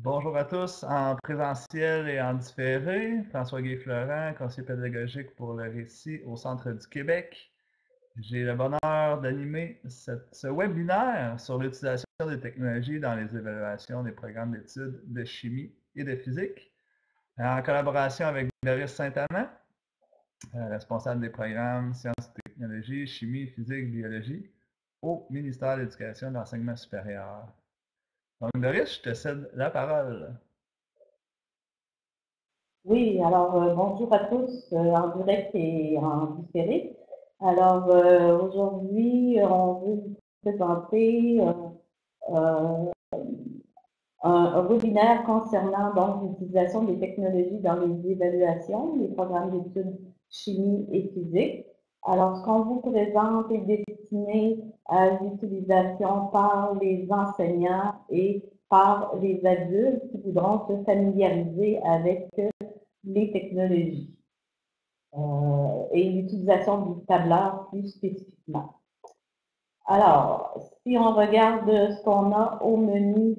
Bonjour à tous, en présentiel et en différé. François Guy-Florent, conseiller pédagogique pour le récit au Centre du Québec. J'ai le bonheur d'animer ce webinaire sur l'utilisation des technologies dans les évaluations des programmes d'études de chimie et de physique, en collaboration avec Doris Saint-Amand, euh, responsable des programmes sciences et technologies, chimie, physique, biologie, au ministère de l'Éducation et de l'Enseignement supérieur. Donc, je te cède la parole. Oui, alors euh, bonjour à tous euh, en direct et en différé. Alors aujourd'hui, on veut vous présenter un, webinaire concernant donc l'utilisation des technologies dans les évaluations, les programmes d'études chimie et physique. Alors, ce qu'on vous présente est destiné à l'utilisation par les enseignants et par les adultes qui voudront se familiariser avec les technologies euh, et l'utilisation du tableur plus spécifiquement. Alors, si on regarde ce qu'on a au menu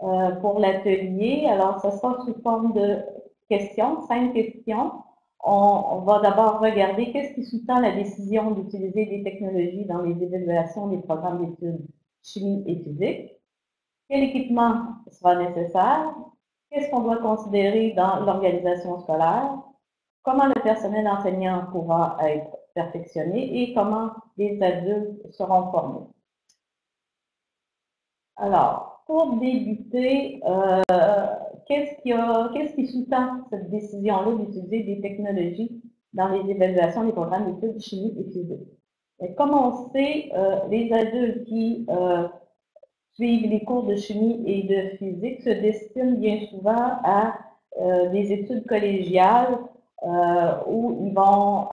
euh, pour l'atelier. Alors, ce sera sous forme de questions, cinq questions. On, va d'abord regarder qu'est-ce qui sous-tend la décision d'utiliser des technologies dans les évaluations des programmes d'études chimie et physique. Quel équipement sera nécessaire? Qu'est-ce qu'on doit considérer dans l'organisation scolaire? Comment le personnel enseignant pourra être perfectionné et comment les adultes seront formés? Alors, pour débuter, euh, qu'est-ce qui, sous-tend cette décision-là d'utiliser des technologies dans les évaluations des programmes d'études de chimie et physique? comme on sait, euh, les adultes qui euh, suivent les cours de chimie et de physique se destinent bien souvent à des études collégiales où ils vont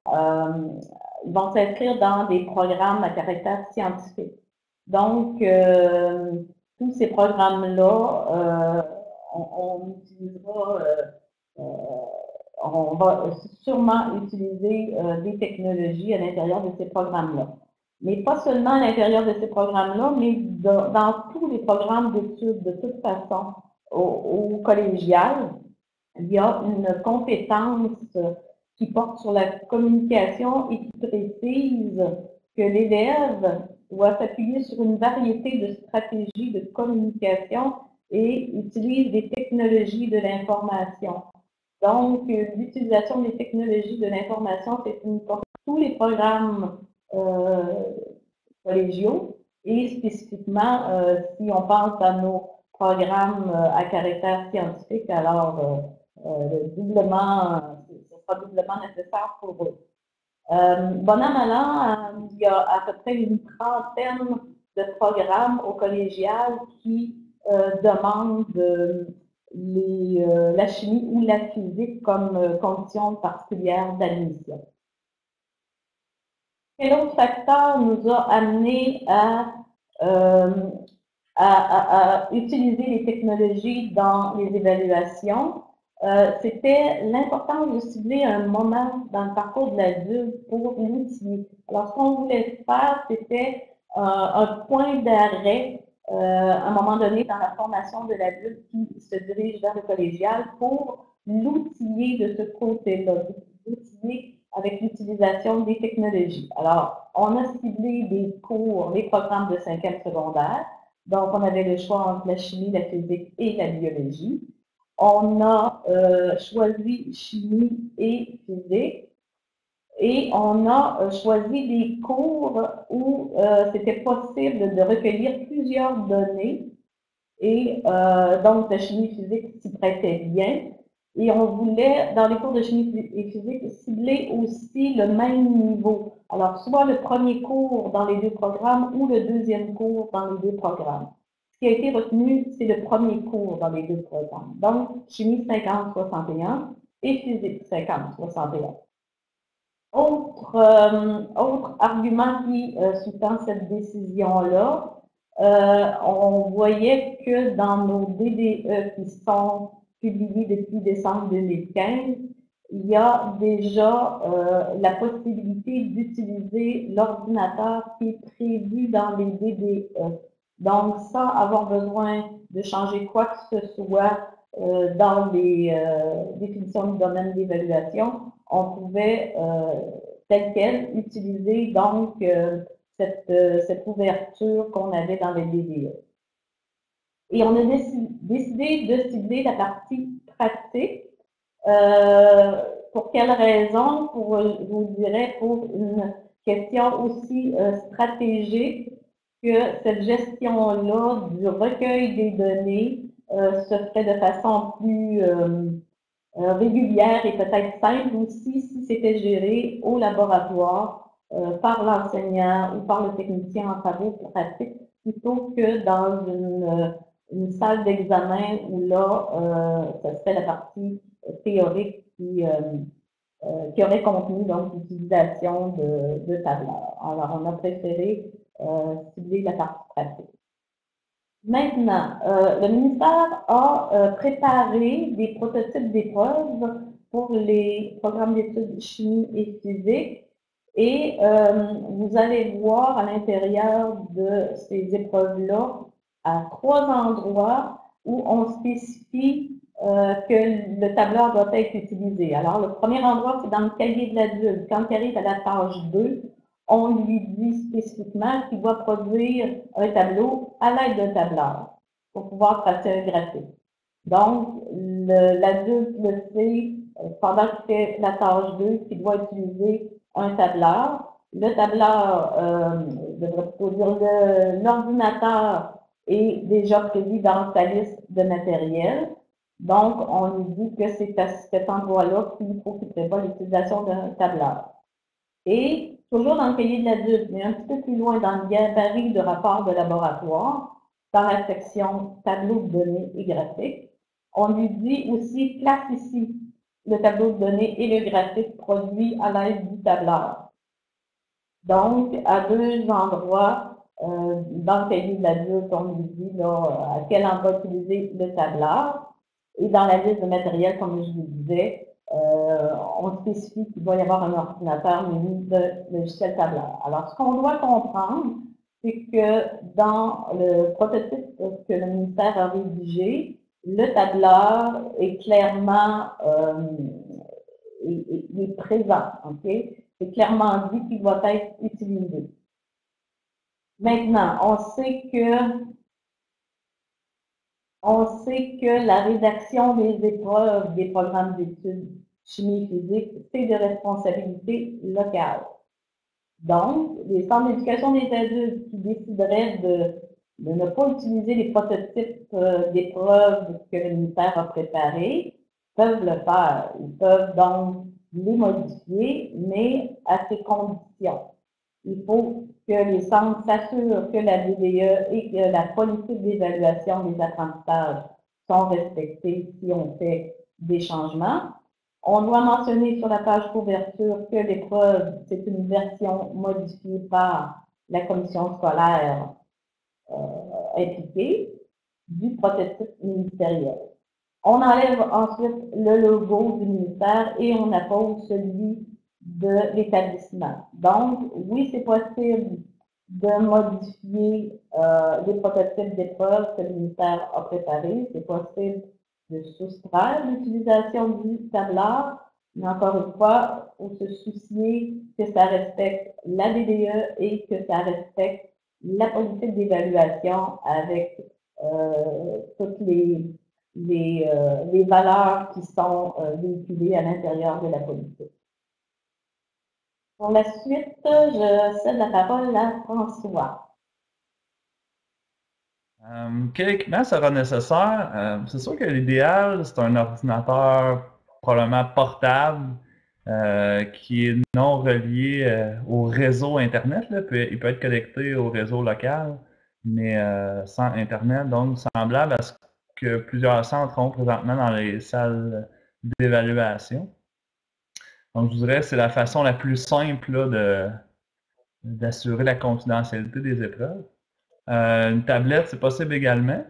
s'inscrire dans des programmes à caractère scientifique. Donc, tous ces programmes-là, euh, on, utilisera, euh, euh, on va sûrement utiliser des technologies à l'intérieur de ces programmes-là. Mais pas seulement à l'intérieur de ces programmes-là, mais dans tous les programmes d'études, de toute façon, au, collégial, il y a une compétence qui porte sur la communication et qui précise que l'élève doit s'appuyer sur une variété de stratégies de communication et utilise des technologies de l'information. Donc, euh, l'utilisation des technologies de l'information, c'est une tous les programmes euh, collégiaux et spécifiquement, euh, si on pense à nos programmes à caractère scientifique, alors doublement, ce sera doublement nécessaire pour eux. Bon an, il y a à peu près une trentaine de programmes au collégial qui euh, demandent euh, la chimie ou la physique comme condition particulière d'admission. Quel autre facteur nous a amené à, utiliser les technologies dans les évaluations? Euh, c'était l'importance de cibler un moment dans le parcours de l'adulte pour l'outiller. Alors, ce qu'on voulait faire, c'était euh, un point d'arrêt euh, à un moment donné dans la formation de l'adulte qui se dirige vers le collégial pour l'outiller de ce côté-là, l'outiller avec l'utilisation des technologies. Alors, on a ciblé des cours, les programmes de cinquième secondaire. Donc, on avait le choix entre la chimie, la physique et la biologie on a euh, choisi chimie et physique et on a euh, choisi des cours où euh, c'était possible de recueillir plusieurs données et donc la chimie physique s'y prêtait bien. Et on voulait, dans les cours de chimie et physique, cibler aussi le même niveau. Alors, soit le premier cours dans les deux programmes ou le deuxième cours dans les deux programmes. Ce qui a été retenu, c'est le premier cours dans les deux programmes. Donc, chimie 50-61 et physique 50-61. Autre, euh, autre argument qui euh, sous-tend cette décision-là, euh, on voyait que dans nos DDE qui sont publiés depuis décembre 2015, il y a déjà la possibilité d'utiliser l'ordinateur qui est prévu dans les DDE. Donc, sans avoir besoin de changer quoi que ce soit euh, dans les euh, définitions du domaine d'évaluation, on pouvait, euh, tel quel, utiliser donc cette, cette ouverture qu'on avait dans les DDE. Et on a décidé de cibler la partie pratique. pour quelle raison? Pour, je vous dirais, pour une question aussi stratégique que cette gestion-là du recueil des données euh, se fait de façon plus euh, euh, régulière et peut-être simple aussi si c'était géré au laboratoire par l'enseignant ou par le technicien en travaux pratiques plutôt que dans une, une salle d'examen où là, ce serait la partie théorique qui, qui aurait contenu donc l'utilisation de, de tableurs. Alors, on a préféré cibler la partie pratique. Maintenant, euh, le ministère a euh, préparé des prototypes d'épreuves pour les programmes d'études chimie et physique. Et euh, vous allez voir à l'intérieur de ces épreuves-là, à trois endroits où on spécifie que le tableur doit être utilisé. Alors, le premier endroit, c'est dans le cahier de l'adulte. Quand il arrive à la tâche 2, on lui dit spécifiquement qu'il doit produire un tableau à l'aide d'un tableur pour pouvoir tracer un graphique. Donc, l'adulte le sait euh, pendant qu'il fait la tâche 2 qu'il doit utiliser un tableur. Le tableur, euh, l'ordinateur est déjà prévu dans sa liste de matériel. Donc, on lui dit que c'est à cet endroit-là qu'il faut qu'il prévoie l'utilisation d'un tableur. Toujours dans le cahier de l'adulte, mais un petit peu plus loin dans le gabarit de rapport de laboratoire, dans la section tableau de données et graphiques. On lui dit aussi place ici le tableau de données et le graphique produit à l'aide du tableur. Donc, à deux endroits, euh, dans le cahier de l'adulte, on lui dit à quel endroit utiliser le tableur. Et dans la liste de matériel, comme je vous disais, euh, on spécifie qu'il doit y avoir un ordinateur muni de logiciel tableur. Alors, ce qu'on doit comprendre, c'est que dans le prototype que le ministère a rédigé, le tableur est clairement euh, est, présent. C'est clairement dit qu'il doit être utilisé. Maintenant, on sait que on sait que la rédaction des épreuves des programmes d'études chimie physique, c'est de responsabilité locale. Donc, les centres d'éducation des adultes qui décideraient de, ne pas utiliser les prototypes euh, d'épreuves que le a préparés peuvent le faire. Ils peuvent donc les modifier, mais à ces conditions. Il faut que les centres s'assurent que la DDE et que la politique d'évaluation des apprentissages sont respectées si on fait des changements. On doit mentionner sur la page couverture que l'épreuve, c'est une version modifiée par la commission scolaire euh, impliquée du prototype ministériel. On enlève ensuite le logo du ministère et on appose celui de l'établissement. Donc, oui, c'est possible de modifier euh, les prototypes d'épreuves que le ministère a préparés. C'est possible de soustraire l'utilisation du tableur, mais encore une fois, faut se soucier que ça respecte la DDE et que ça respecte la politique d'évaluation avec euh, toutes les, les, euh, les, valeurs qui sont véhiculées à l'intérieur de la politique. Pour la suite, je cède la parole à François. Euh, quel équipement sera nécessaire? Euh, c'est sûr que l'idéal, c'est un ordinateur probablement portable euh, qui est non relié au réseau Internet. il peut être connecté au réseau local, mais sans Internet, donc semblable à ce que plusieurs centres ont présentement dans les salles d'évaluation. Donc, je dirais que c'est la façon la plus simple d'assurer la confidentialité des épreuves. Euh, une tablette, c'est possible également.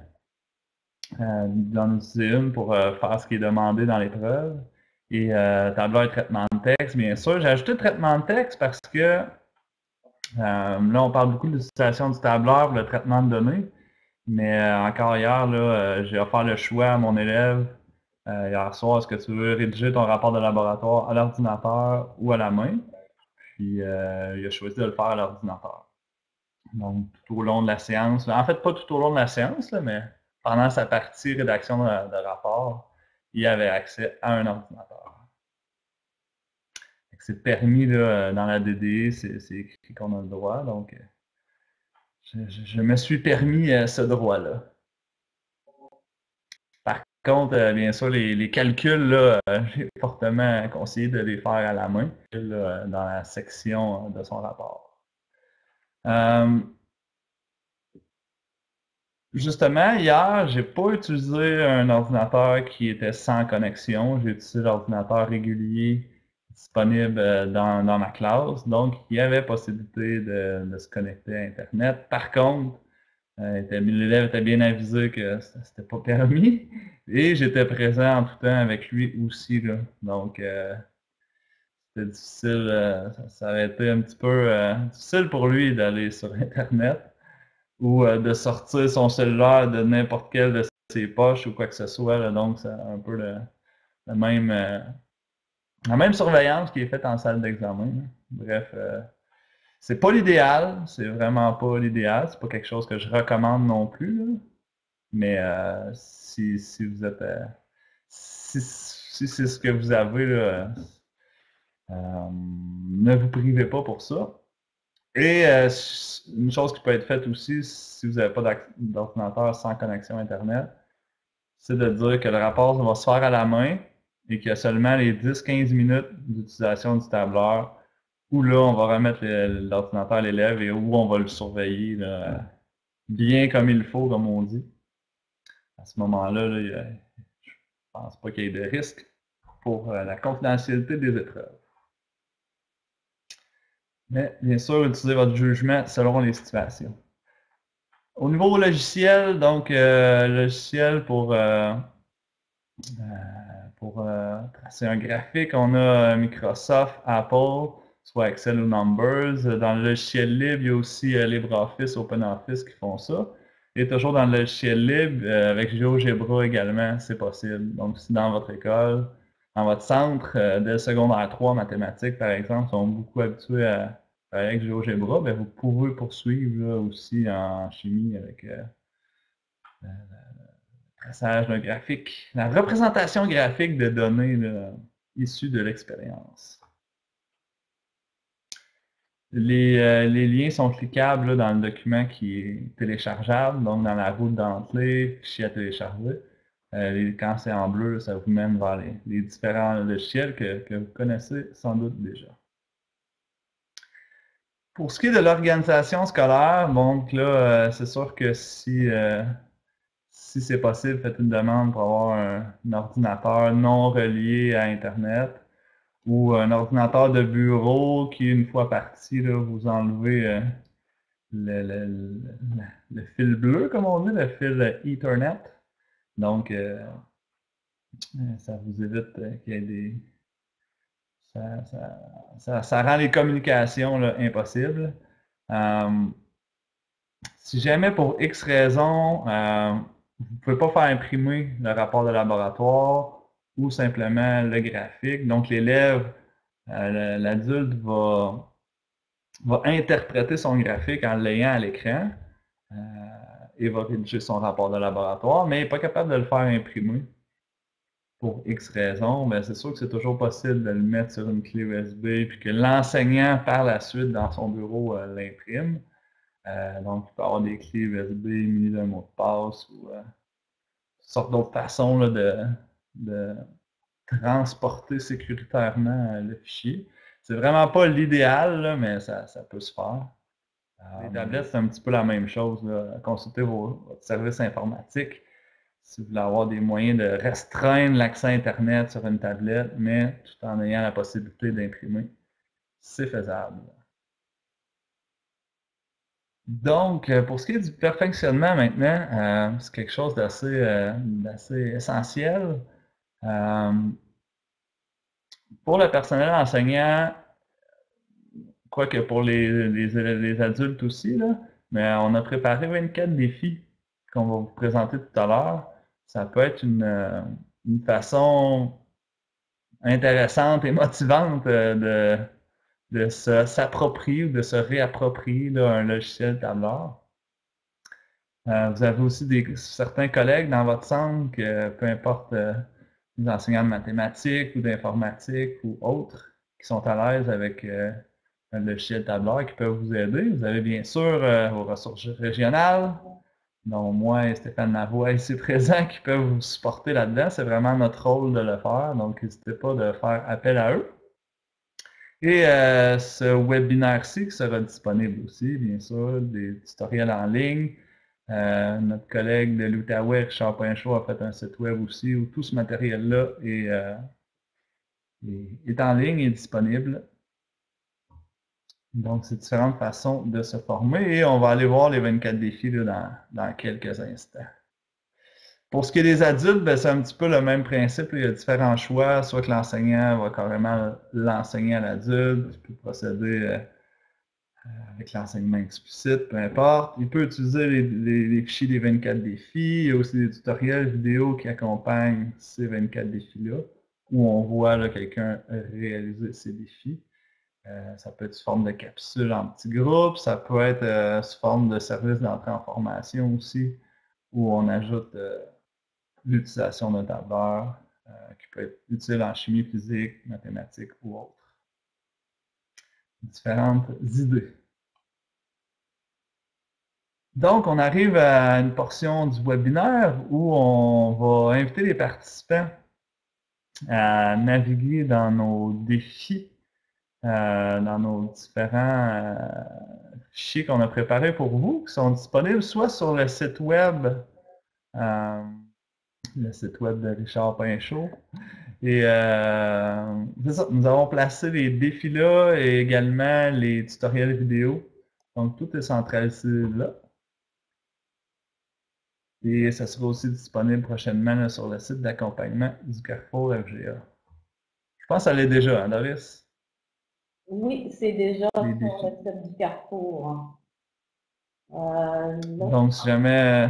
Euh, d'en utiliser une pour euh, faire ce qui est demandé dans l'épreuve. Et euh, tableur et traitement de texte, bien sûr. J'ai ajouté traitement de texte parce que là, on parle beaucoup de l'utilisation du tableur pour le traitement de données. Mais encore hier, j'ai offert le choix à mon élève hier soir, est-ce que tu veux rédiger ton rapport de laboratoire à l'ordinateur ou à la main? Puis il a choisi de le faire à l'ordinateur. Donc, tout au long de la séance, en fait, pas tout au long de la séance, mais pendant sa partie rédaction de, rapport, il avait accès à un ordinateur. C'est permis dans la DDE, c'est écrit qu'on a le droit, donc je, me suis permis euh, ce droit-là. Par contre, euh, bien sûr, les, calculs, euh, j'ai fortement conseillé de les faire à la main dans la section de son rapport. Justement, hier, j'ai pas utilisé un ordinateur qui était sans connexion. J'ai utilisé l'ordinateur régulier disponible euh, dans, ma classe. Donc, il y avait possibilité de, se connecter à Internet. Par contre, euh, l'élève était bien avisé que c'était pas permis. Et j'étais présent en tout temps avec lui aussi. Donc, euh, c'était difficile. ça, avait été un petit peu difficile pour lui d'aller sur Internet ou de sortir son cellulaire de n'importe quelle de ses poches ou quoi que ce soit. Donc, c'est un peu le même la même surveillance qui est faite en salle d'examen. Bref, euh, c'est pas l'idéal, c'est vraiment pas l'idéal, c'est pas quelque chose que je recommande non plus. Mais euh, si, vous êtes. Euh, si, c'est ce que vous avez, ne vous privez pas pour ça. Et une chose qui peut être faite aussi, si vous n'avez pas d'ordinateur sans connexion Internet, c'est de dire que le rapport va se faire à la main, et qu'il y a seulement les 10-15 minutes d'utilisation du tableur où là, on va remettre l'ordinateur à l'élève et où on va le surveiller bien comme il faut, comme on dit. À ce moment-là, je ne pense pas qu'il y ait de risque pour euh, la confidentialité des épreuves. Mais bien sûr, utilisez votre jugement selon les situations. Au niveau logiciel, donc euh, logiciel pour euh, pour euh, tracer un graphique, on a Microsoft, Apple, soit Excel ou Numbers. Dans le logiciel libre, il y a aussi LibreOffice, OpenOffice qui font ça. Et toujours dans le logiciel libre, avec GeoGebra également, c'est possible. Donc, si dans votre école, dans votre centre, dès le secondaire 3, mathématiques par exemple, sont beaucoup habitués à avec GeoGebra, vous pouvez poursuivre aussi en chimie avec traçage d'un graphique, la représentation graphique de données issues de l'expérience. Les, euh, liens sont cliquables dans le document qui est téléchargeable, donc dans la route d'entrée, fichier à télécharger. Euh, quand c'est en bleu, ça vous mène vers les, différents logiciels que, vous connaissez sans doute déjà. Pour ce qui est de l'organisation scolaire, donc là, euh, c'est sûr que si si c'est possible, faites une demande pour avoir un, ordinateur non relié à Internet ou un ordinateur de bureau qui, une fois parti, vous enlevez euh, le, fil bleu, comme on dit, le fil Ethernet. Donc, euh, euh, ça vous évite qu'il y ait des... Ça, rend les communications impossibles. si jamais pour X raison, vous ne pouvez pas faire imprimer le rapport de laboratoire ou simplement le graphique. Donc, l'élève, euh, l'adulte va, va interpréter son graphique en l'ayant à l'écran euh, et va rédiger son rapport de laboratoire, mais il n'est pas capable de le faire imprimer pour X raisons, mais c'est sûr que c'est toujours possible de le mettre sur une clé USB puis que l'enseignant, par la suite, dans son bureau, euh, l'imprime. Euh, donc, il peut avoir des clés USB munies d'un mot de passe ou euh, sorte d'autres façons de, transporter sécuritairement euh, le fichier. C'est vraiment pas l'idéal, mais ça, peut se faire. Les tablettes, c'est un petit peu la même chose. Consultez votre service informatique si vous voulez avoir des moyens de restreindre l'accès Internet sur une tablette, mais tout en ayant la possibilité d'imprimer. C'est faisable. Donc, euh, pour ce qui est du perfectionnement maintenant, euh, c'est quelque chose d'assez euh, essentiel. pour le personnel enseignant, quoique pour les, les, adultes aussi, là, mais on a préparé 24 défis qu'on va vous présenter tout à l'heure, ça peut être une, euh, façon intéressante et motivante de, de s'approprier ou de se réapproprier un logiciel tableur. Euh, vous avez aussi des, certains collègues dans votre centre, que, peu importe euh, les enseignants de mathématiques ou d'informatique ou autres, qui sont à l'aise avec euh, un logiciel tableur qui peuvent vous aider. Vous avez bien sûr vos ressources régionales, dont moi et Stéphane Lavoie ici présents, qui peuvent vous supporter là-dedans. C'est vraiment notre rôle de le faire, donc n'hésitez pas de faire appel à eux. Et ce webinaire-ci qui sera disponible aussi, bien sûr, des tutoriels en ligne, euh, notre collègue de l'Outaouais, Richard Pinchot, a fait un site web aussi où tout ce matériel-là est, euh, est, en ligne et disponible. Donc, c'est différentes façons de se former et on va aller voir les 24 défis dans, quelques instants. Pour ce qui est des adultes, ben, c'est un petit peu le même principe. Il y a différents choix, soit que l'enseignant va carrément l'enseigner à l'adulte, il peut procéder euh, avec l'enseignement explicite, peu importe. Il peut utiliser les, fichiers des 24 défis. Il y a aussi des tutoriels vidéo qui accompagnent ces 24 défis-là, où on voit quelqu'un réaliser ces défis. Euh, ça peut être sous forme de capsule en petits groupes, ça peut être euh, sous forme de service d'entrée en formation aussi, où on ajoute l'utilisation d'un tableur qui peut être utile en chimie physique, mathématiques ou autre différentes idées. Donc, on arrive à une portion du webinaire où on va inviter les participants à naviguer dans nos défis, euh, dans nos différents euh, fichiers qu'on a préparés pour vous, qui sont disponibles soit sur le site web, euh, le site web de Richard Pinchot, et euh, nous avons placé les défis là et également les tutoriels vidéo. Donc tout est centralisé là. Et ça sera aussi disponible prochainement sur le site d'accompagnement du Carrefour FGA. Je pense que ça l'est déjà, hein, Doris? Oui, c'est déjà sur le site du Carrefour. Euh, donc, si jamais.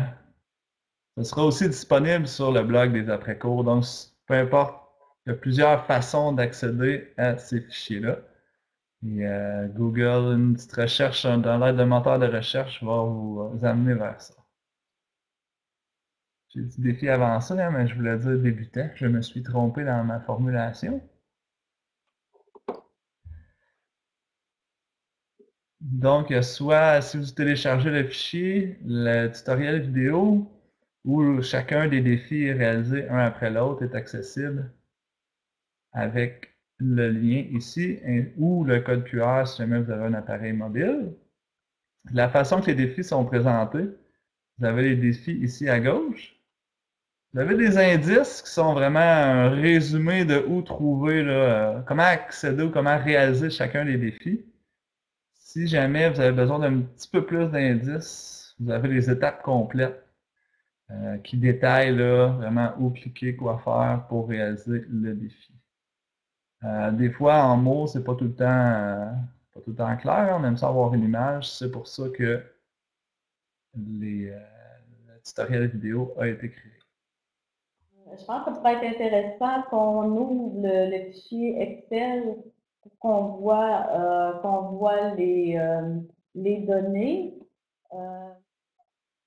Ça sera aussi disponible sur le blog des après-cours. Donc, peu importe il y a plusieurs façons d'accéder à ces fichiers-là. Et euh, Google, une petite recherche dans l'aide d'un moteur de recherche va vous, amener vers ça. J'ai dit défi avancé, hein, mais je voulais dire débutant. Je me suis trompé dans ma formulation. Donc, soit si vous téléchargez le fichier, le tutoriel vidéo, où chacun des défis réalisés un après l'autre est accessible avec le lien ici ou le code QR si jamais vous avez un appareil mobile. La façon que les défis sont présentés, vous avez les défis ici à gauche. Vous avez des indices qui sont vraiment un résumé de où trouver, là, comment accéder ou comment réaliser chacun des défis. Si jamais vous avez besoin d'un petit peu plus d'indices, vous avez les étapes complètes euh, qui détaillent là, vraiment où cliquer, quoi faire pour réaliser le défi. Euh, des fois, en mots, c'est pas euh, pas tout le temps clair. On aime ça avoir une image. C'est pour ça que les, le tutoriel vidéo a été créé. Je pense que ça pourrait être intéressant qu'on ouvre le, fichier Excel qu'on voit, qu'on voit les, les données.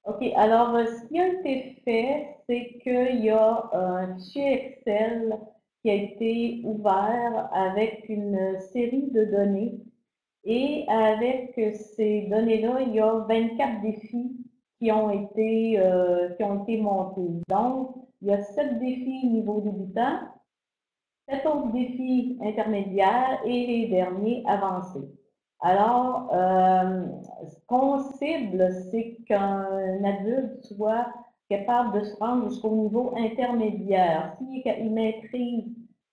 OK, alors ce qui a été fait, c'est qu'il y a un fichier Excel qui a été ouvert avec une série de données. Et avec ces données-là, il y a 24 défis qui ont été, euh, qui ont été montés. Donc, il y a 7 défis niveau débutant, 7 autres défis intermédiaires et les derniers avancés. Alors, euh, ce qu'on cible, c'est qu'un adulte soit capable de se rendre jusqu'au niveau intermédiaire. S'il maîtrise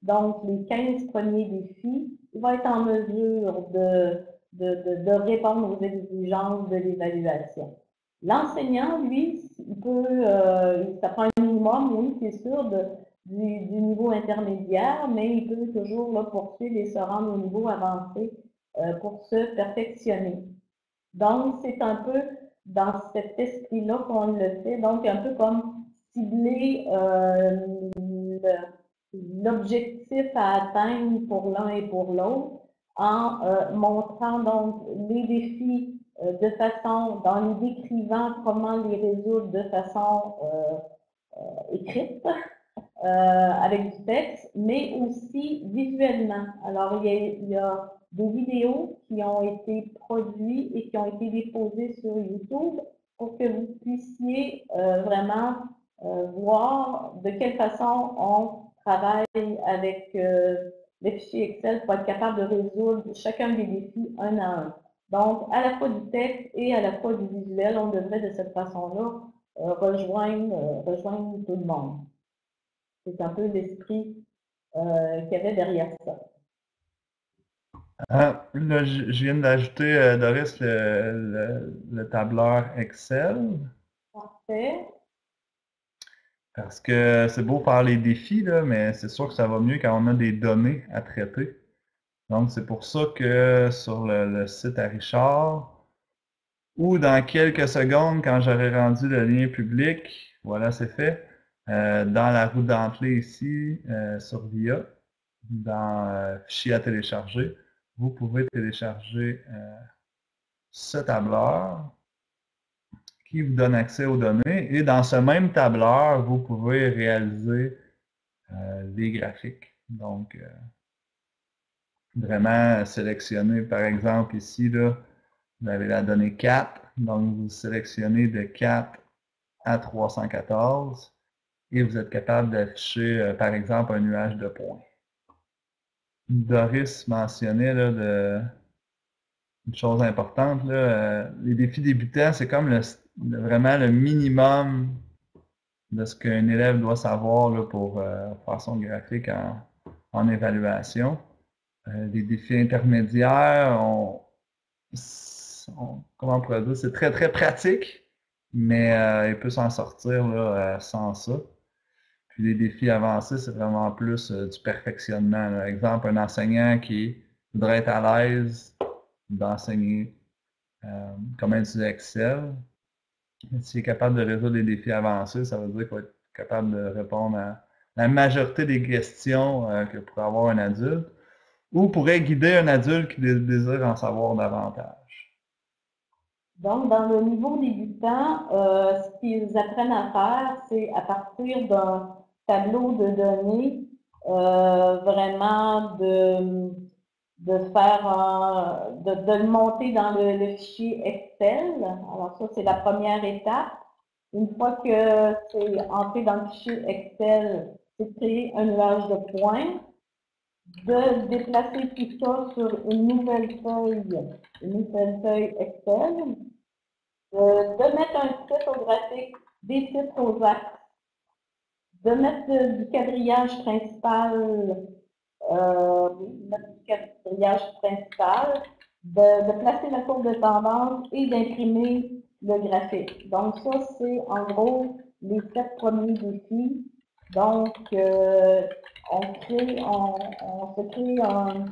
donc les 15 premiers défis, il va être en mesure de, de, répondre aux exigences de l'évaluation. L'enseignant, lui, il peut, euh, ça prend un minimum, oui, c'est sûr, du, niveau intermédiaire, mais il peut toujours là, poursuivre et se rendre au niveau avancé euh, pour se perfectionner. Donc, c'est un peu dans cet esprit-là qu'on le fait. Donc, un peu comme cibler euh, l'objectif à atteindre pour l'un et pour l'autre en euh, montrant donc les défis euh, de façon, dans les décrivant comment les résoudre de façon écrite, avec du texte, mais aussi visuellement. Alors, il y a des vidéos qui ont été produites et qui ont été déposées sur YouTube pour que vous puissiez euh, vraiment euh, voir de quelle façon on travaille avec euh, les fichiers Excel pour être capable de résoudre chacun des défis un à un. Donc, à la fois du texte et à la fois du visuel, on devrait de cette façon-là rejoindre, rejoindre tout le monde. C'est un peu l'esprit qu'il y avait derrière ça. Ah, là, je, viens d'ajouter, euh, Doris, le, tableur Excel. Parfait. Parce que c'est beau faire les défis, là, mais c'est sûr que ça va mieux quand on a des données à traiter. Donc, c'est pour ça que sur le, site à Richard, ou dans quelques secondes, quand j'aurai rendu le lien public, voilà, c'est fait. Euh, dans la roue d'entrée ici, euh, sur VIA, dans Fichier à télécharger, vous pouvez télécharger euh, ce tableur qui vous donne accès aux données. Et dans ce même tableur, vous pouvez réaliser euh, les graphiques. Donc, euh, vraiment sélectionner, par exemple, ici, là, vous avez la donnée 4. Donc, vous sélectionnez de 4 à 314 et vous êtes capable d'afficher, par exemple, un nuage de points. Doris mentionnait là, de, une chose importante. Là, euh, les défis débutants, c'est comme vraiment le minimum de ce qu'un élève doit savoir là, pour euh, faire son graphique en, évaluation. Euh, les défis intermédiaires, comment on pourrait dire, c'est très très pratique, mais il peut s'en sortir sans ça. Puis les défis avancés, c'est vraiment plus euh, du perfectionnement. Par Exemple, un enseignant qui voudrait être à l'aise d'enseigner euh, comment utiliser Excel. S'il est capable de résoudre les défis avancés, ça veut dire qu'il va être capable de répondre à la majorité des questions euh, que pourrait avoir un adulte ou pourrait guider un adulte qui désire en savoir davantage. Donc, dans le niveau débutant, ce qu'ils apprennent à faire, c'est à partir d'un tableau de données, euh, vraiment de, de faire de, le monter dans le, fichier Excel. Alors ça, c'est la première étape. Une fois que c'est entré dans le fichier Excel, c'est créer un nuage de points, de déplacer tout ça sur une nouvelle feuille, une nouvelle feuille Excel, euh, de mettre un titre au graphique, des titres aux axes de mettre du quadrillage principal, euh, quadrillage principal, de, placer la courbe de tendance et d'imprimer le graphique. Donc ça, c'est en gros les sept premiers défis. Donc, euh, on crée, on, se crée un,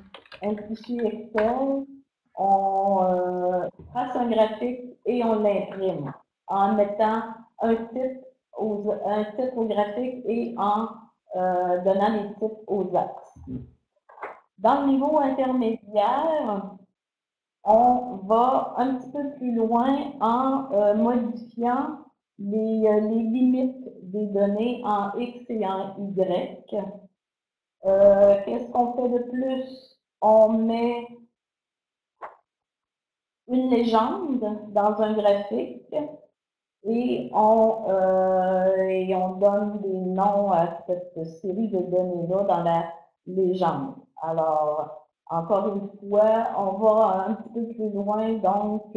fichier Excel, on euh, trace un graphique et on l'imprime en mettant un titre un titre graphique et en euh, donnant les titres aux axes. Dans le niveau intermédiaire, on va un petit peu plus loin en euh, modifiant les, euh, les, limites des données en X et en Y. Qu'est-ce qu'on fait de plus? On met une légende dans un graphique et on, euh, et on donne des noms à cette série de données-là dans la légende. Alors, encore une fois, on va un petit peu plus loin, donc,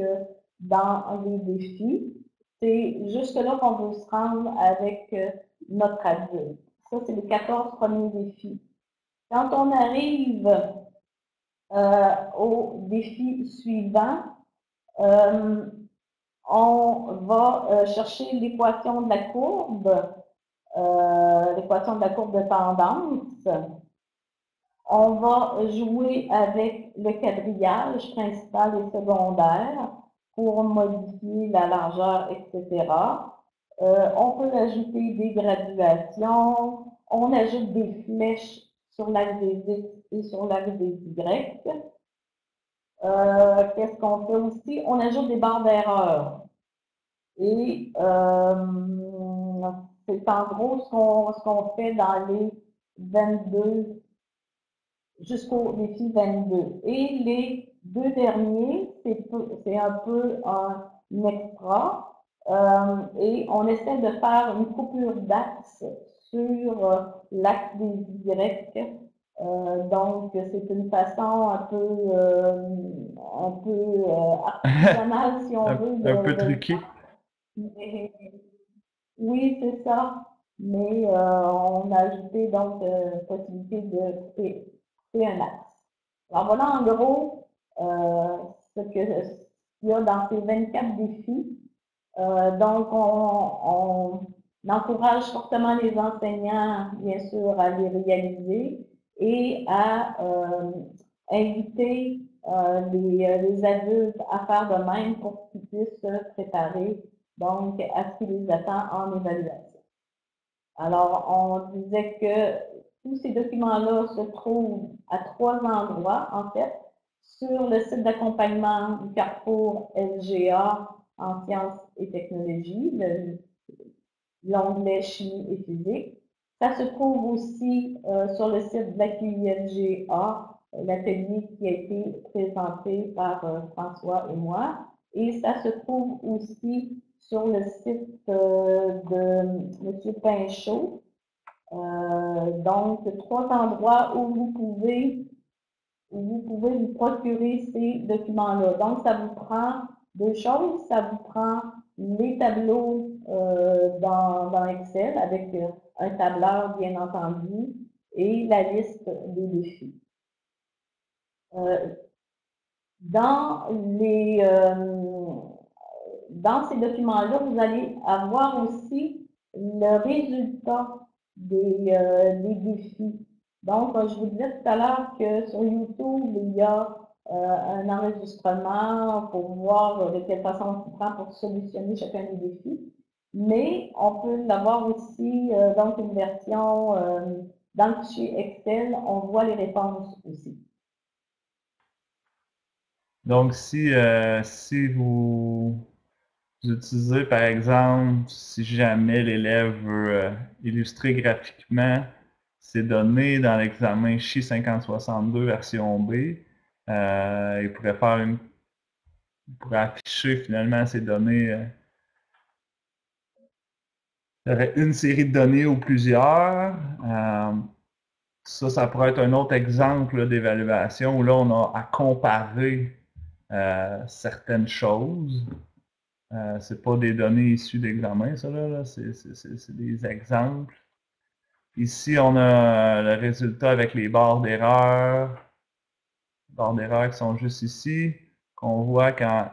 dans les défis. C'est jusque-là qu'on veut se rendre avec euh, notre adulte. Ça, c'est les 14 premiers défis. Quand on arrive euh, au défi suivant, euh, on va euh, chercher l'équation de la courbe, euh, l'équation de la courbe de tendance. On va jouer avec le quadrillage principal et secondaire. pour modifier la largeur, etc. Euh, on peut ajouter des graduations, on ajoute des flèches sur l'axe des X et sur l'axe des Y. Euh, qu'est-ce qu'on fait aussi? On ajoute des barres d'erreur. Et euh, c'est en gros ce qu'on fait dans les 22 jusqu'au défi 22. Et les deux derniers, c'est un peu un extra. Euh, et on essaie de faire une coupure d'axe sur euh, l'axe des Y. Euh, donc, c'est une façon un peu, un peu artisanale, si on veut. un peu truqué. oui, c'est ça. Mais on a ajouté donc la possibilité de couper, un axe. Alors voilà en gros ce qu'il y a dans ces 24 défis. Euh, donc, on, encourage fortement les enseignants, bien sûr, à les réaliser et à euh, inviter euh, les, adultes à faire de même pour qu'ils puissent se préparer donc à ce qui les attend en évaluation. Alors, on disait que tous ces documents-là se trouvent à trois endroits, en fait, sur le site d'accompagnement du Carrefour LGA en sciences et technologies, l'onglet chimie et physique. Ça se trouve aussi euh, sur le site de l'AQILGA, l'atelier qui a été présenté par euh, François et moi. Et ça se trouve aussi sur le site euh, de M. Pinchot. donc, trois endroits où vous pouvez, où vous pouvez vous procurer ces documents-là. Donc, ça vous prend deux choses, ça vous prend les tableaux euh, dans, Excel avec euh, un tableur, bien entendu, et la liste des défis. Euh, dans, les, dans ces documents-là, vous allez avoir aussi le résultat des, des défis. Donc, je vous disais tout à l'heure que sur YouTube, il y a euh, un enregistrement pour voir de quelle façon on prend pour solutionner chacun des défis. Mais on peut l'avoir aussi euh, dans une version euh, dans le fichier Excel, on voit les réponses aussi. Donc, si, si vous, utilisez, par exemple, si jamais l'élève veut illustrer graphiquement ces données dans l'examen CHI 5062 version B, euh, il pourrait faire une. pourrait afficher finalement ces données. Euh, il y aurait une série de données ou plusieurs. Euh, ça, ça pourrait être un autre exemple d'évaluation où là, on a à comparer certaines choses. Euh, c'est pas des données issues d'examen, ça, là, c'est des exemples. Ici, on a le résultat avec les barres d'erreur, barres d'erreur qui sont juste ici, qu'on voit qu'en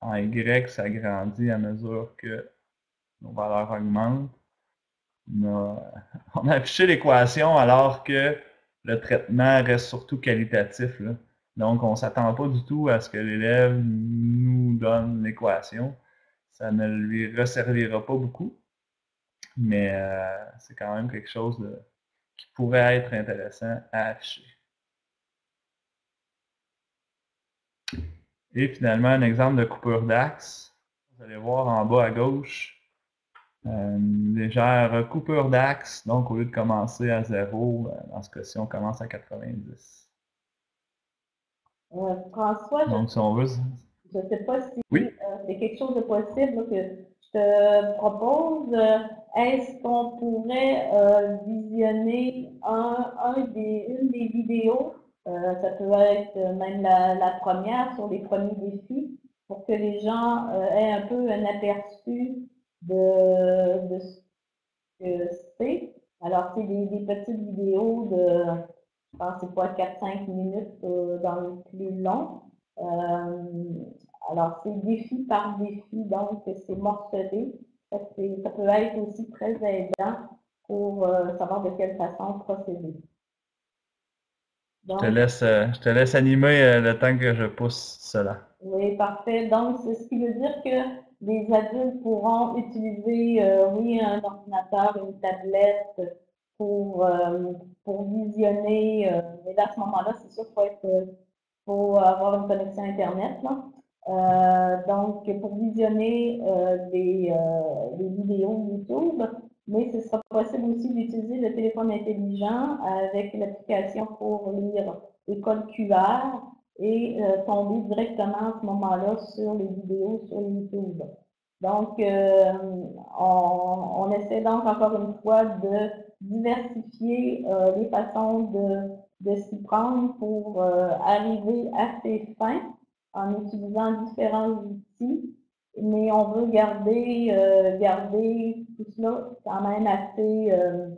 en Y, ça grandit à mesure que nos valeurs augmentent. On a, affiché l'équation alors que le traitement reste surtout qualitatif. Donc, on ne s'attend pas du tout à ce que l'élève nous donne l'équation. Ça ne lui resservira pas beaucoup, mais euh, c'est quand même quelque chose qui pourrait être intéressant à afficher. Et finalement, un exemple de coupure d'axe. Vous allez voir en bas à gauche, une légère coupure d'axe. Donc, au lieu de commencer à 0, euh, dans ce cas-ci, on commence à 90. Euh, François, Donc, si on veut, je ne sais pas si euh, c'est quelque chose de possible que je te propose. Est-ce qu'on pourrait visionner un, des, une des vidéos? Euh, ça peut être même la, première sur les premiers défis pour que les gens euh, aient un peu un aperçu de, ce que c'est. Alors, c'est des, petites vidéos de, je pense, c'est pas 4-5 minutes euh, dans le plus long. alors, c'est défi par défi, donc c'est morcelé. Ça, ça peut être aussi très aidant pour savoir de quelle façon procéder. Je, te laisse, euh, je te laisse animer euh, le temps que je pousse cela. Oui, parfait. Donc, c'est ce qui veut dire que les adultes pourront utiliser, euh, oui, un ordinateur, une tablette pour, pour visionner. mais là, à ce moment-là, c'est sûr qu'il faut, être, faut avoir une connexion Internet. Là. donc, pour visionner des, des vidéos YouTube, mais ce sera possible aussi d'utiliser le téléphone intelligent avec l'application pour lire codes QR et euh, tomber directement à ce moment-là sur les vidéos sur YouTube. Donc, euh, on, essaie donc encore une fois de diversifier euh, les façons de, de s'y prendre pour arriver à ces fins en utilisant différents outils mais on veut garder, euh, garder tout cela quand même assez, euh,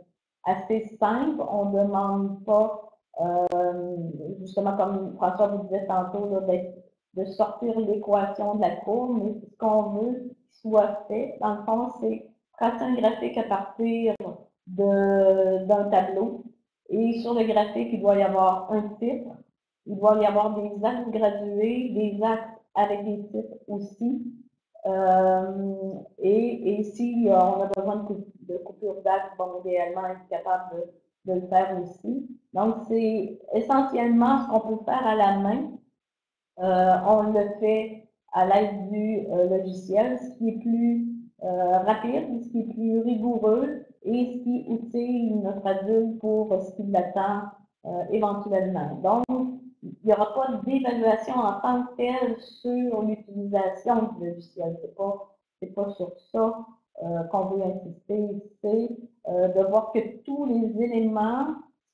assez simple. On ne demande pas, euh, justement comme François vous disait tantôt, de sortir l'équation de la courbe, mais ce qu'on veut qu'il soit fait, dans le fond, c'est tracer un graphique à partir d'un tableau. Et sur le graphique, il doit y avoir un titre, il doit y avoir des actes gradués, des actes avec des titres aussi, euh, et, et, si euh, on a besoin de, coupure d'acte, bon, idéalement, être capable de, le faire aussi. Donc, c'est essentiellement ce qu'on peut faire à la main. Euh, on le fait à l'aide du logiciel, ce qui est plus rapide, ce qui est plus rigoureux et ce qui outille notre adulte pour ce qui l'attend éventuellement. Donc, il n'y aura pas d'évaluation en tant que telle sur l'utilisation du logiciel. Ce n'est pas, pas sur ça euh, qu'on veut insister, c'est euh, de voir que tous les éléments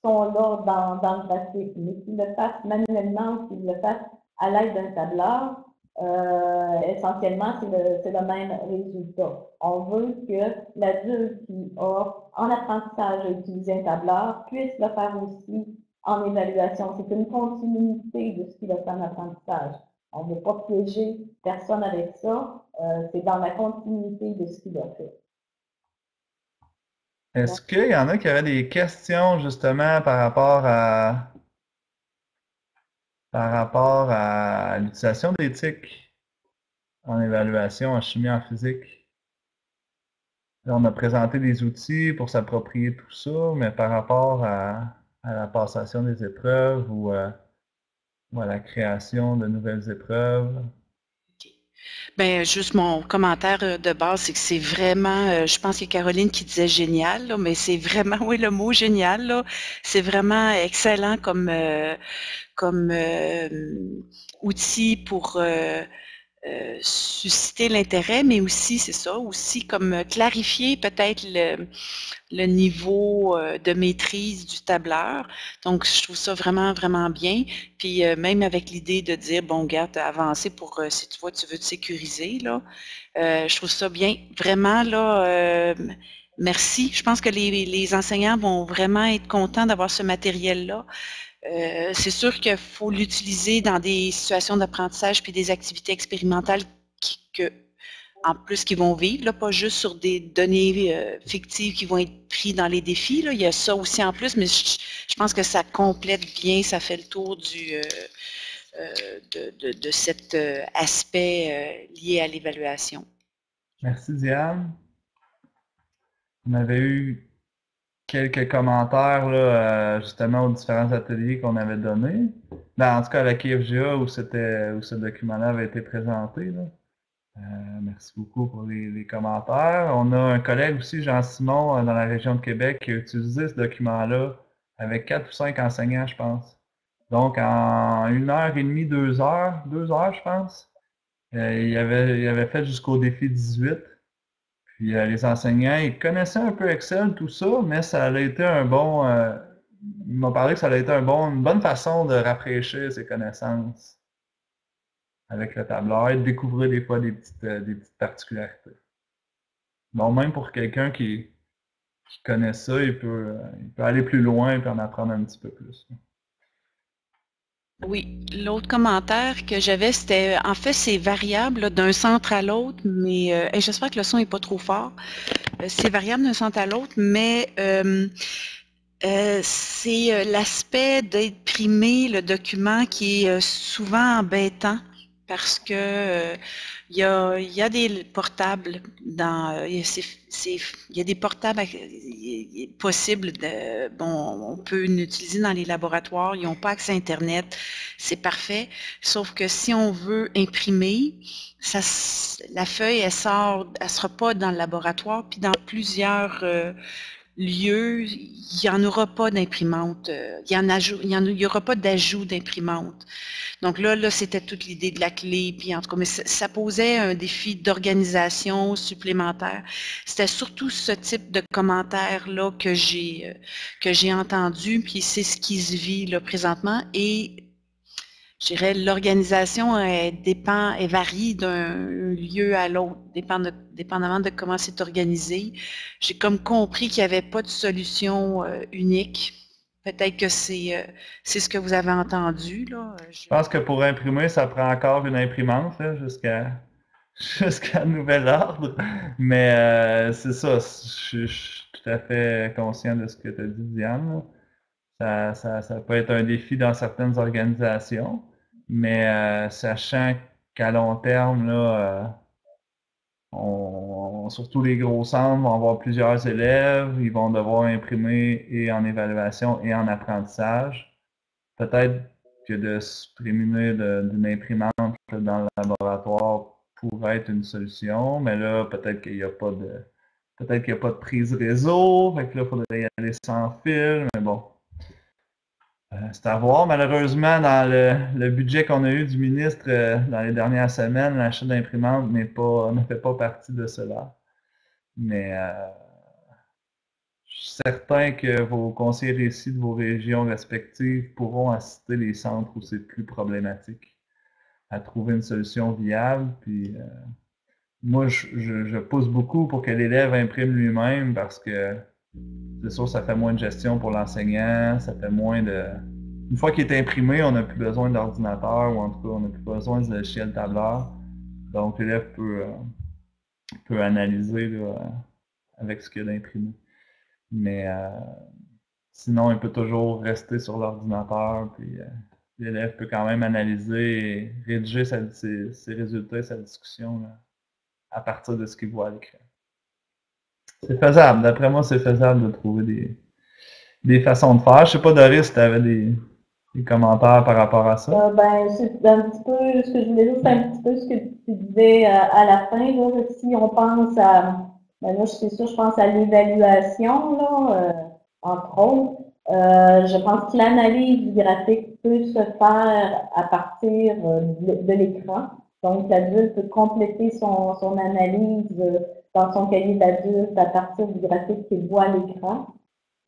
sont là dans, dans le graphique. Mais qu'ils le fassent manuellement ou qu'ils le fassent à l'aide d'un tableur, euh, essentiellement, c'est le, le, même résultat. On veut que l'adulte qui a en apprentissage à utiliser un tableur puisse le faire aussi en évaluation. C'est une continuité de ce qu'il a fait en apprentissage. On ne veut pas piéger personne avec ça. Euh, c'est dans la continuité de ce qu'il a fait. Est-ce qu'il y en a qui avaient des questions justement par rapport à par rapport à l'utilisation d'éthique en évaluation, en chimie, en physique? on a présenté des outils pour s'approprier tout ça, mais par rapport à, à la passation des épreuves ou, à la création de nouvelles épreuves? Bien, juste mon commentaire euh, de base, c'est que c'est vraiment, euh, je pense que Caroline qui disait génial, mais c'est vraiment, oui, le mot génial, c'est vraiment excellent comme, euh, comme outil pour euh, susciter l'intérêt, mais aussi, c'est ça, aussi comme euh, clarifier peut-être le, niveau euh, de maîtrise du tableur. Donc, je trouve ça vraiment, vraiment bien. Puis, même avec l'idée de dire, bon, garde, avancer pour, si tu vois, tu veux te sécuriser, là, je trouve ça bien. Vraiment, là, merci. Je pense que les, les enseignants vont vraiment être contents d'avoir ce matériel-là. Euh, c'est sûr qu'il faut l'utiliser dans des situations d'apprentissage puis des activités expérimentales en plus qui vont vivre, là, pas juste sur des données euh, fictives qui vont être prises dans les défis. Là. Il y a ça aussi en plus, mais je, pense que ça complète bien, ça fait le tour du, euh, de, de, cet aspect lié à l'évaluation. Merci Diane. On avait eu quelques commentaires là, euh, justement aux différents ateliers qu'on avait donnés. Ben, en tout cas, à la KFGA où, où ce document-là avait été présenté. Euh, merci beaucoup pour les, commentaires. On a un collègue aussi, Jean-Simon, euh, dans la région de Québec, qui a utilisé ce document-là avec quatre ou cinq enseignants, je pense. Donc, en une heure et demie, deux heures, deux heures, je pense, il, avait, il avait fait jusqu'au défi 18. Puis euh, les enseignants, ils connaissaient un peu Excel, tout ça, mais ça a été un bon. Euh, ils m'ont parlé que ça a été un bon, une bonne façon de rafraîchir ses connaissances avec le tableur et de découvrir des fois des petites, euh, des petites particularités. Bon, même pour quelqu'un qui, qui, connaît ça, il peut, il peut aller plus loin et en apprendre un petit peu plus. Oui, l'autre commentaire que j'avais, c'était en fait c'est variable d'un centre à l'autre, mais euh, j'espère que le son n'est pas trop fort. Euh, c'est variable d'un centre à l'autre, mais euh, Euh, c'est euh, l'aspect d'imprimer le document qui est souvent embêtant parce que il y a, y a, des portables dans il y a des portables possibles de bon on peut l'utiliser dans les laboratoires ils n'ont pas accès à internet c'est parfait. Sauf que si on veut imprimer ça la feuille elle sort elle sera pas dans le laboratoire puis dans plusieurs lieu, il n'y en aura pas d'imprimante, euh, il n'y aura pas d'ajout d'imprimante. Donc là, là c'était toute l'idée de la clé, puis en tout cas, mais ça, posait un défi d'organisation supplémentaire. C'était surtout ce type de commentaires-là que j'ai euh, que j'ai entendu, puis c'est ce qui se vit là présentement. Et je dirais, l'organisation dépend, et varie d'un lieu à l'autre, dépendamment de comment c'est organisé. J'ai comme compris qu'il n'y avait pas de solution euh, unique. Peut-être que c'est euh, c'est ce que vous avez entendu. Là. Je... pense que pour imprimer, ça prend encore une imprimante jusqu'à jusqu'à nouvel ordre. Mais euh, c'est ça, je, suis tout à fait conscient de ce que tu as dit, Diane. Ça, ça, ça, peut être un défi dans certaines organisations. Mais euh, sachant qu'à long terme, là, euh, surtout les gros centres vont avoir plusieurs élèves, ils vont devoir imprimer et en évaluation et en apprentissage. Peut-être que de se prémunir d'une imprimante dans le laboratoire pourrait être une solution, mais là, peut-être qu'il n'y a pas de peut-être qu'il n'y a pas de prise réseau, là, il faudrait y aller sans fil, mais bon, c'est à voir. Malheureusement, dans le, budget qu'on a eu du ministre euh, dans les dernières semaines, l'achat d'imprimantes n'est pas, ne fait pas partie de cela. Mais euh, je suis certain que vos conseillers ici de vos régions respectives pourront assister les centres où c'est plus problématique à trouver une solution viable. Puis moi, je, je, pousse beaucoup pour que l'élève imprime lui-même parce que c'est sûr, ça fait moins de gestion pour l'enseignant, ça fait moins de. Une fois qu'il est imprimé, on n'a plus besoin d'ordinateur ou en tout cas, on n'a plus besoin de logiciel tableur. Donc, l'élève peut, euh, peut analyser avec ce qu'il a imprimé. Mais euh, sinon, il peut toujours rester sur l'ordinateur, puis euh, l'élève peut quand même analyser et rédiger ses, ses, résultats, sa discussion à partir de ce qu'il voit à l'écran. C'est faisable. D'après moi, c'est faisable de trouver des, des façons de faire. Je sais pas, Doris, si tu avais des, des, commentaires par rapport à ça. Euh, ben, c'est un petit peu, ce que je voulais dire, c'est un petit peu ce que tu disais euh, à la fin. Là, si on pense à, ben là, c'est sûr, je pense à l'évaluation, là, euh, entre autres. Euh, je pense que l'analyse graphique peut se faire à partir de, de l'écran. Donc, l'adulte peut compléter son, son analyse dans son cahier d'adulte à partir du graphique qu'il voit à l'écran.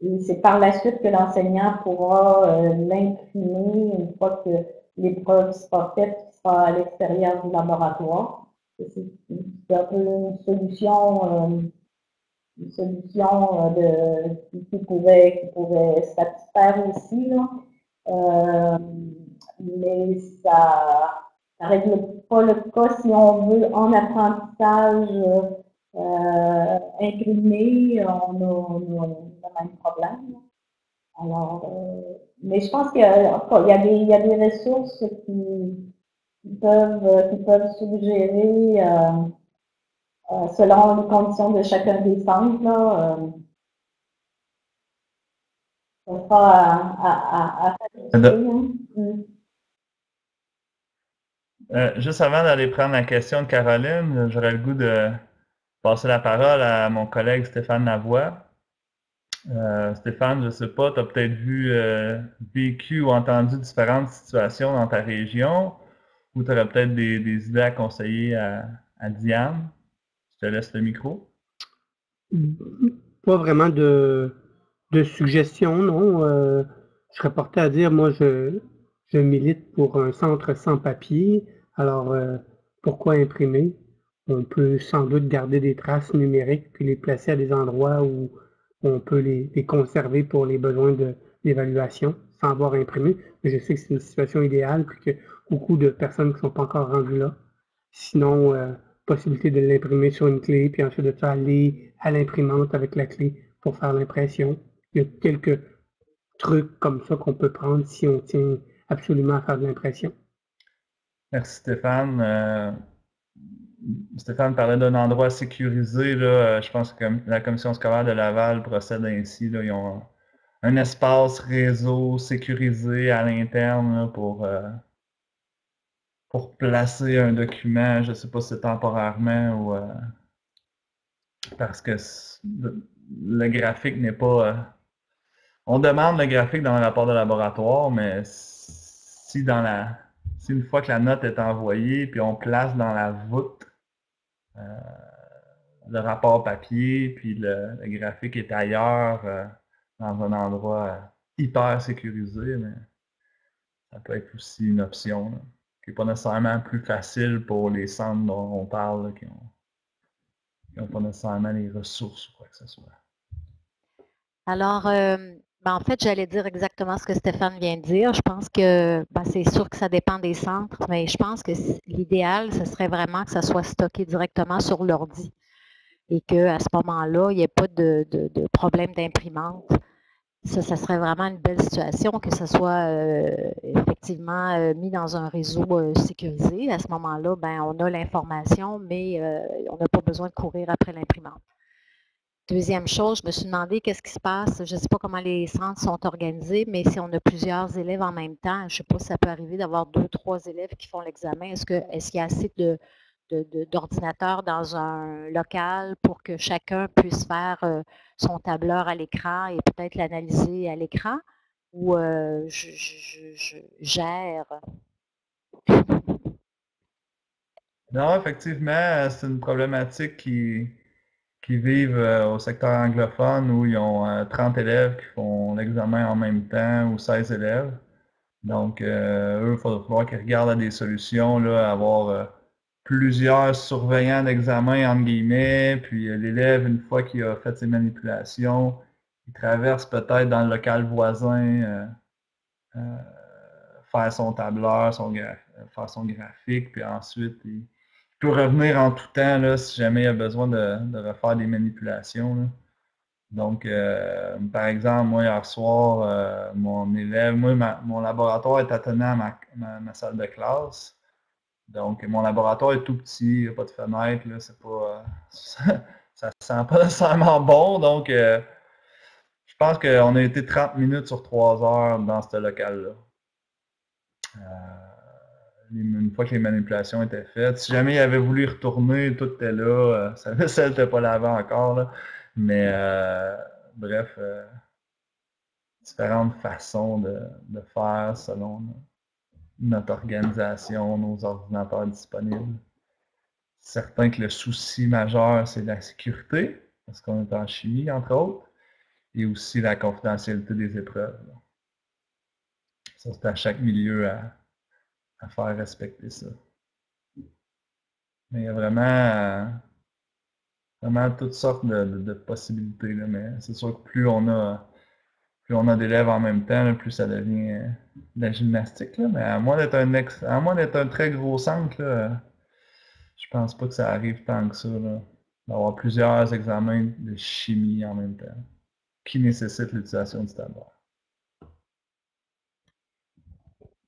Et c'est par la suite que l'enseignant pourra euh, l'imprimer une fois que l'épreuve sera faite, qui sera à l'extérieur du laboratoire. C'est un peu une solution, euh, une solution euh, de, qui, pourrait, qui pourrait satisfaire aussi. Là. Euh, mais ça ne règle pas le cas si on veut en apprentissage euh, imprimé, on a, on a, le même problème. Alors, euh, mais je pense qu'il y, a des, il y a des ressources qui, qui peuvent, qui peuvent suggérer euh, euh, selon les conditions de chacun des centres. Là, euh, à, à, à, faire. Hein. Mm. Euh, juste avant d'aller prendre la question de Caroline, j'aurais le goût de passer la parole à mon collègue Stéphane Lavoie. Euh, Stéphane, je ne sais pas, tu as peut-être vu, euh, vécu ou entendu différentes situations dans ta région ou tu aurais peut-être des, idées à conseiller à, Diane? Je te laisse le micro. Pas vraiment de, suggestions, non. Euh, je serais porté à dire, moi, je, je milite pour un centre sans papier. Alors, pourquoi imprimer? On peut sans doute garder des traces numériques puis les placer à des endroits où on peut les, conserver pour les besoins d'évaluation sans avoir imprimé. Mais je sais que c'est une situation idéale puis que beaucoup de personnes qui ne sont pas encore rendues là. Sinon, euh, possibilité de l'imprimer sur une clé, puis ensuite de ça aller à l'imprimante avec la clé pour faire l'impression. Il y a quelques trucs comme ça qu'on peut prendre si on tient absolument à faire de l'impression. Merci Stéphane. Euh, Stéphane parlait d'un endroit sécurisé. Là. Je pense que la commission scolaire de Laval procède ainsi. Ils ont un espace réseau sécurisé à l'interne pour, euh, pour placer un document, je ne sais pas si c'est temporairement ou euh, parce que le, graphique n'est pas. Euh, on demande le graphique dans le rapport de laboratoire, mais si dans la. Si une fois que la note est envoyée, puis on place dans la voûte le rapport papier, puis le graphique est ailleurs dans un endroit euh, hyper sécurisé, mais ça peut être aussi une option qui n'est pas nécessairement plus facile pour les centres dont on parle, qui n'ont pas nécessairement les ressources ou quoi que ce soit. Alors, euh, ben, en fait, j'allais dire exactement ce que Stéphane vient de dire. Je pense que ben, c'est sûr que ça dépend des centres, mais je pense que l'idéal, ce serait vraiment que ça soit stocké directement sur l'ordi et qu'à ce moment-là, il n'y ait pas de problème d'imprimante. Ça, ça serait vraiment une belle situation que ce soit euh, effectivement euh, mis dans un réseau euh, sécurisé. À ce moment-là, ben, on a l'information, mais on n'a pas besoin de courir après l'imprimante. Deuxième chose, je me suis demandé qu'est-ce qui se passe. Je ne sais pas comment les centres sont organisés, mais si on a plusieurs élèves en même temps, je ne sais pas si ça peut arriver d'avoir deux, trois élèves qui font l'examen. Est-ce qu'il est y a assez de, d'ordinateur dans un local pour que chacun puisse faire euh, son tableur à l'écran et peut-être l'analyser à l'écran? Ou euh, je, gère? Non, effectivement, c'est une problématique qui, qui vivent euh, au secteur anglophone où ils ont 30 élèves qui font l'examen en même temps ou 16 élèves. Donc, eux, il faudra falloir qu'ils regardent à des solutions, là, avoir plusieurs surveillants d'examen, entre guillemets, puis euh, l'élève, une fois qu'il a fait ses manipulations, il traverse peut-être dans le local voisin, euh, euh, faire son tableur, son faire son graphique, puis ensuite, il, revenir en tout temps là, si jamais il a besoin de, refaire des manipulations. Donc, par exemple, moi, hier soir, mon élève, moi, mon laboratoire est attenant à ma salle de classe. Donc, mon laboratoire est tout petit, il n'y a pas de fenêtre, là, c'est pas, ça ne sent pas nécessairement bon. Donc, euh, je pense qu'on a été 30 minutes sur 3 heures dans ce local-là. Euh, une fois que les manipulations étaient faites. Si jamais il avait voulu retourner, tout était là. Euh, sa vaisselle n'était pas lavée encore. Mais bref, différentes façons de, de faire selon notre organisation, nos ordinateurs disponibles. Certain que le souci majeur, c'est la sécurité, parce qu'on est en chimie, entre autres, et aussi la confidentialité des épreuves. Ça, c'est à chaque milieu à, faire respecter ça. Mais il y a vraiment, vraiment toutes sortes de, possibilités. mais c'est sûr que plus on a plus on a d'élèves en même temps, plus ça devient euh, de la gymnastique. Mais à moins d'être un ex... à d'être un très gros centre, je pense pas que ça arrive tant que ça. D'avoir plusieurs examens de chimie en même temps qui nécessitent l'utilisation du tableau.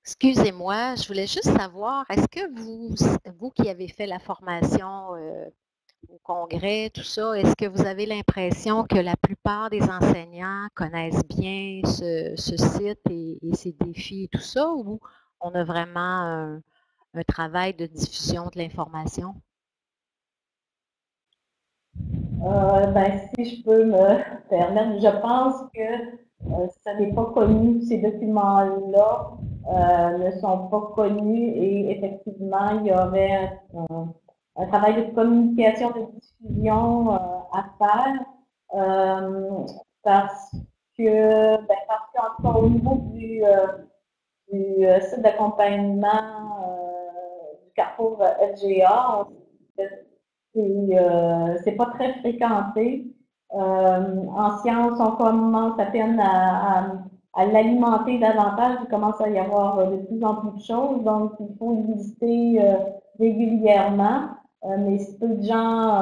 Excusez-moi, je voulais juste savoir, est-ce que vous, vous qui avez fait la formation euh, au congrès, tout ça, est-ce que vous avez l'impression que la plupart des enseignants connaissent bien ce, site et, ses défis et tout ça, ou on a vraiment un, travail de diffusion de l'information? Euh, ben, si je peux me permettre, je pense que euh, ça n'est pas connu, ces documents-là ne sont pas connus et effectivement, il y aurait un travail de communication, de diffusion euh, à faire. Euh, parce que, ben, parce qu'en au niveau du, euh, du site d'accompagnement du Carrefour FGA, c'est pas très fréquenté. en sciences, on commence à peine à, à, l'alimenter davantage. Il commence à y avoir de plus en plus de choses, donc il faut le visiter régulièrement. Euh, mais peu de gens euh,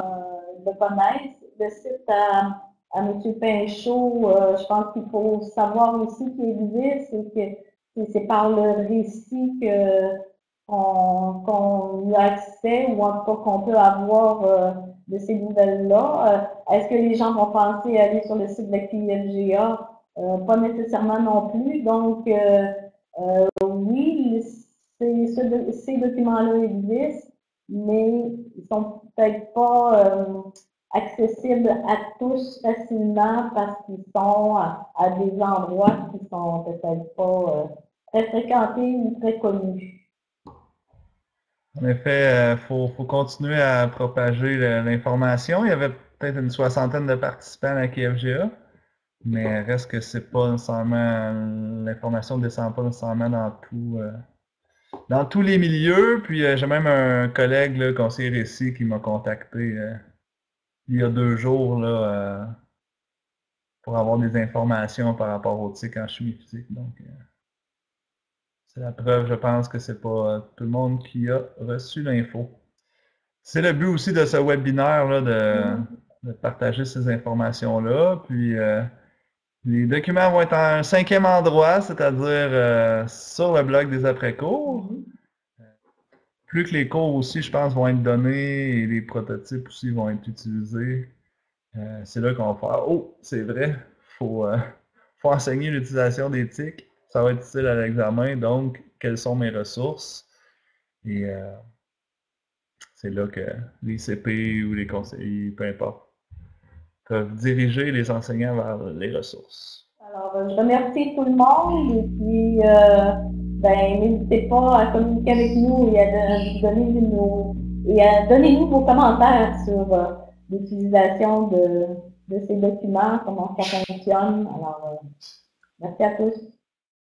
le connaissent. Le site à M. Pinchot, euh, je pense qu'il faut savoir aussi qu'il existe et que c'est par le récit que qu'on y a accès ou en tout cas qu'on peut avoir euh, de ces nouvelles-là. Euh, est-ce que les gens vont penser aller sur le site de la QILGA? Pas nécessairement non plus. Donc, oui, ces documents-là existent, mais ils sont peut-être pas accessibles à tous facilement parce qu'ils sont à, des endroits qui sont peut-être pas euh, très fréquentés ou très connus. En effet, il euh, faut, continuer à propager l'information. Il y avait peut-être une soixantaine de participants à la KFGA, mais reste que c'est pas nécessairement l'information ne descend pas nécessairement dans tout. Euh, dans tous les milieux, puis j'ai même un collègue, là, conseiller récit, qui m'a contacté il y a deux jours là, euh, pour avoir des informations par rapport au TIC en chimie physique. Donc, euh, c'est la preuve, je pense, que c'est pas euh, tout le monde qui a reçu l'info. C'est le but aussi de ce webinaire là, de, de partager ces informations-là. Puis les documents vont être en cinquième endroit, c'est-à-dire sur le blog des après-cours plus que les cours aussi, je pense, vont être donnés et les prototypes aussi vont être utilisés, euh, c'est là qu'on va faire Oh, c'est vrai, il faut, euh, faut, enseigner l'utilisation des TIC. Ça va être utile à l'examen, donc quelles sont mes ressources? Et euh, c'est là que les CP ou les conseillers, peu importe, peuvent diriger les enseignants vers les ressources. Alors, je remercie tout le monde et puis ben, n'hésitez pas à communiquer avec nous et à donner nous vos commentaires sur euh, l'utilisation de, de, ces documents, comment ça fonctionne. Alors, euh, merci à tous.